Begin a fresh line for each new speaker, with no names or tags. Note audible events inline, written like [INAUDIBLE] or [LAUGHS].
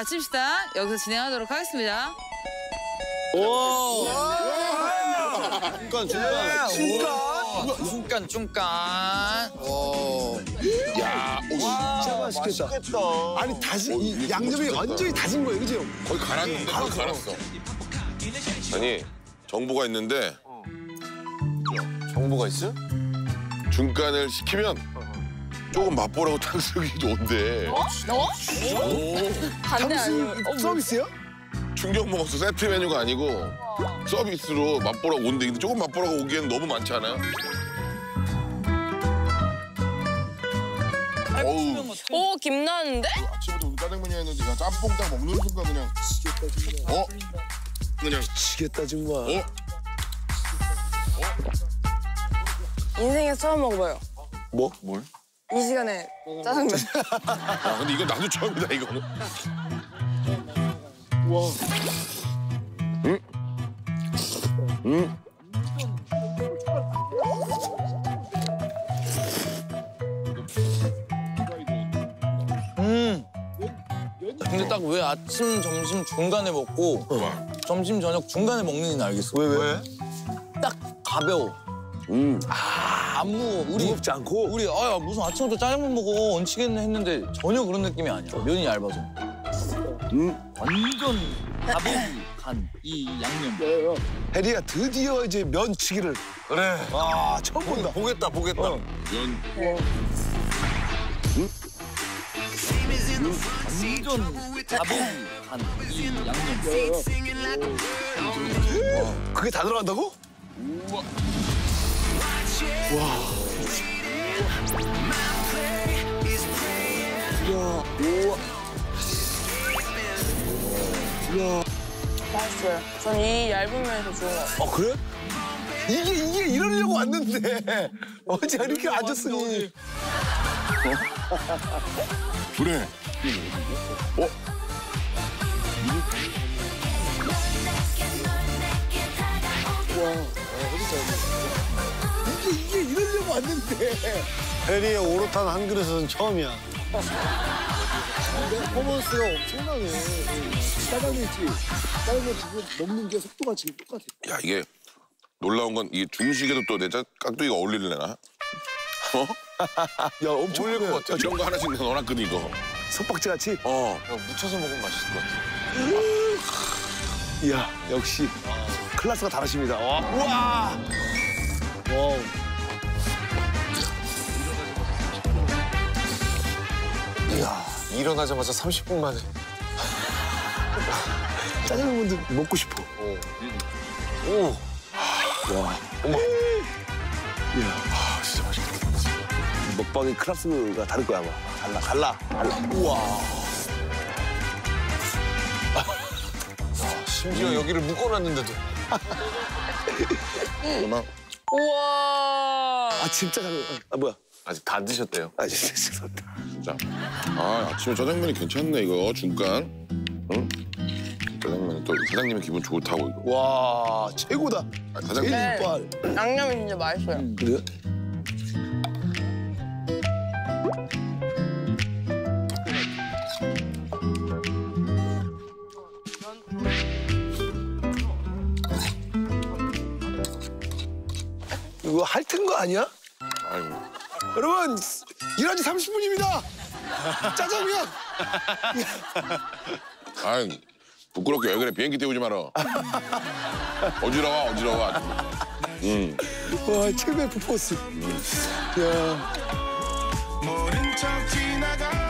아침 식당 여기서 진행하도록 하겠습니다.
중간 중간.
중간 중간.
야, 오,
진짜 맛있겠다. 아니 다진 이 양념이
맛있겠다.
완전히 다진 거예요, 그죠?
거의 갈았는데 거의 갈았어. 아니 정보가 있는데
정보가 있어요?
중간을 시키면 조금 맛보라고 탕수육이 좋은데
어? 아니에요?
탕수육 서비스요?
충격 먹었어 세트 메뉴가 아니고 서비스로 맛보라고 온대 근데 조금 맛보라고 오기엔 너무 많지 않아요? 어우
오, 김 나는데?
아침부터 우리 짜장면이 했는데 그냥 짬뽕 딱 먹는 순간 그냥 어? 그냥
미치겠다 정말.
어?
인생에서 처음 먹어봐요.
뭐?
뭘?
이 시간에 짜장면.
아 근데 이건 나도 처음이다 이거는
와.
근데 딱 왜 아침, 점심 중간에 먹고 점심, 저녁 중간에 먹는지는 알겠어.
왜 왜?
딱 가벼워.
음.
아, 안 무거워. 우리
무겁지 않고.
우리 아야 무슨 아침부터 짜장면 먹어 얹히겠네 했는데 전혀 그런 느낌이 아니야. 면이 얇아서.
음.
완전 가베기 간이 양념.
해리가 드디어 이제 면치기를.
그래.
아 처음 본다.
보겠다 보겠다.
면
완전 가베기 간이 양념.
그게 다 들어간다고?
맛있어요. 전 이 얇은 면에서 좋은 것 같아요.
어 그래? 이게 이게 이러려고 왔는데 [LAUGHS] 어제 이렇게 앉았으니.
그래 어?
왔는데.
해리의 오롯한 한 그릇은 처음이야.
퍼포먼스가 엄청나네. 짜장면 있지. 짜장면 지금 먹는 게 속도가 지금 똑같아.
야 이게 놀라운 건 이게 중식에도 또내 깍두기가 어울리려나? 어? [LAUGHS]
야 엄청
어울릴. 것 같아 이런 거 하나씩 넣어놨거든 이거
석박지 같이.
어
묻혀서 먹으면 맛있을 것 같아.
이야 역시 클래스가 다르십니다. 와. 우와.
와우.
일어나자마자 30분 만에.
짜장면도 먹고 싶어.
오.
이야. 아 진짜 맛있겠다. 먹방의 클래스가 다를 거야 아마. 달라 달라 달라. 우와.
심지어 여기를 묶어놨는데도. [LAUGHS]
우와.
아 진짜 잘. 아 뭐야?
아직 다 드셨대요.
아 진짜 죄송합니다.
자, 아 아침에 짜장면이 괜찮네 이거 중간. 응? 짜장면 또 사장님의 기분 좋다고 이거.
와 최고다.
아,
제일
사장님
네.
이빨.
양념이 진짜 맛있어요.
그래요? 이거 핥은 거 아니야?
아이고.
여러분 일한 지 30분입니다. 짜장면.
아이 부끄럽게 왜 그래 비행기 태우지 마라. 어지러워 어지러워. 아주. 응.
와 최고의 퍼포먼스. 야.
모른 척 지나가